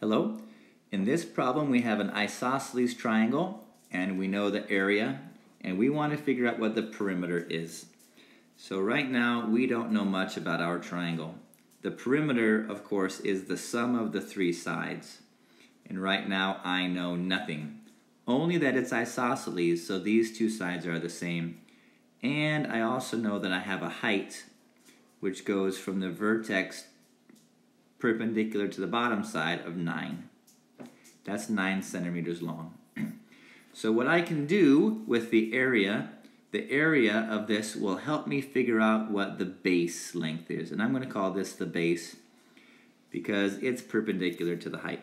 Hello. In this problem, we have an isosceles triangle, and we know the area, and we want to figure out what the perimeter is. So right now, we don't know much about our triangle. The perimeter, of course, is the sum of the three sides. And right now, I know nothing. Only that it's isosceles, so these two sides are the same. And I also know that I have a height, which goes from the vertex perpendicular to the bottom side of 9. That's 9 centimeters long. so what I can do with the area, the area of this will help me figure out what the base length is. And I'm going to call this the base because it's perpendicular to the height.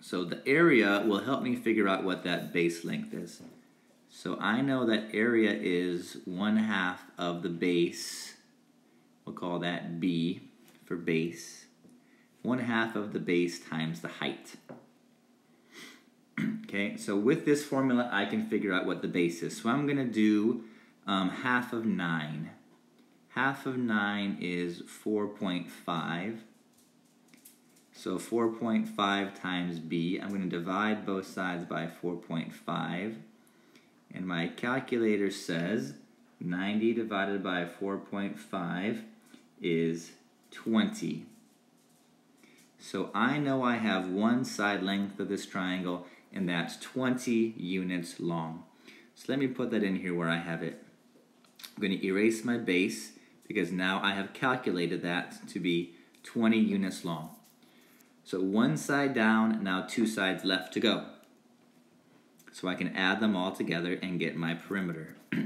So the area will help me figure out what that base length is. So I know that area is 1 half of the base. We'll call that B for base. 1 half of the base times the height. okay, so with this formula, I can figure out what the base is. So I'm going to do um, half of 9. Half of 9 is 4.5. So 4.5 times b, I'm going to divide both sides by 4.5. And my calculator says 90 divided by 4.5 is 20. So I know I have one side length of this triangle, and that's 20 units long. So let me put that in here where I have it. I'm going to erase my base, because now I have calculated that to be 20 units long. So one side down, now two sides left to go. So I can add them all together and get my perimeter.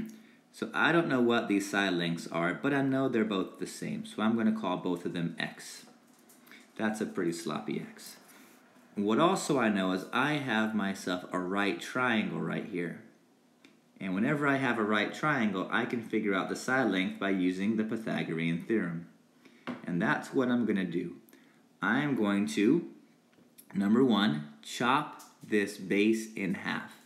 so I don't know what these side lengths are, but I know they're both the same. So I'm going to call both of them x. That's a pretty sloppy X. What also I know is I have myself a right triangle right here. And whenever I have a right triangle, I can figure out the side length by using the Pythagorean theorem. And that's what I'm going to do. I'm going to, number one, chop this base in half.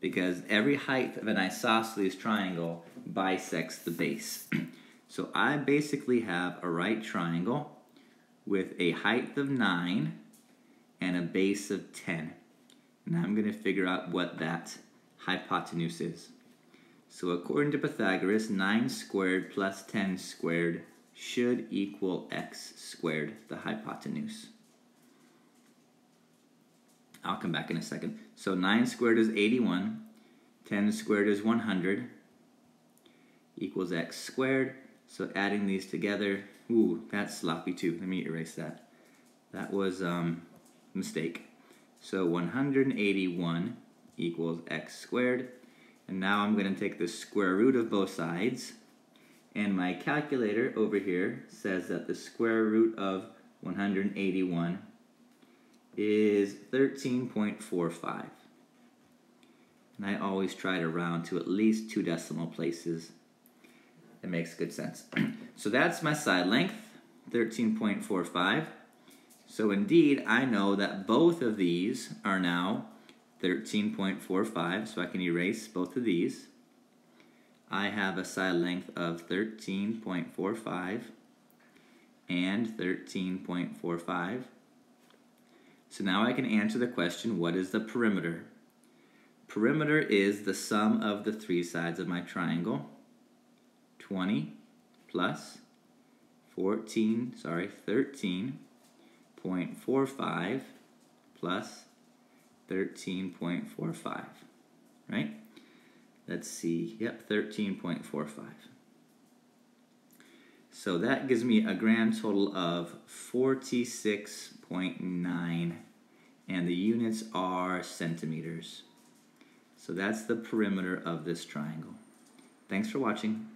Because every height of an isosceles triangle bisects the base. so I basically have a right triangle with a height of 9 and a base of 10. Now I'm going to figure out what that hypotenuse is. So according to Pythagoras, 9 squared plus 10 squared should equal x squared, the hypotenuse. I'll come back in a second. So 9 squared is 81, 10 squared is 100, equals x squared. So adding these together, ooh, that's sloppy too. Let me erase that. That was um, a mistake. So 181 equals x squared. And now I'm going to take the square root of both sides. And my calculator over here says that the square root of 181 is 13.45. And I always try to round to at least two decimal places it makes good sense. so that's my side length, 13.45. So indeed, I know that both of these are now 13.45, so I can erase both of these. I have a side length of 13.45 and 13.45. So now I can answer the question, what is the perimeter? Perimeter is the sum of the three sides of my triangle. 20 plus 14, sorry, 13.45 plus 13.45, right? Let's see, yep, 13.45. So that gives me a grand total of 46.9, and the units are centimeters. So that's the perimeter of this triangle. Thanks for watching.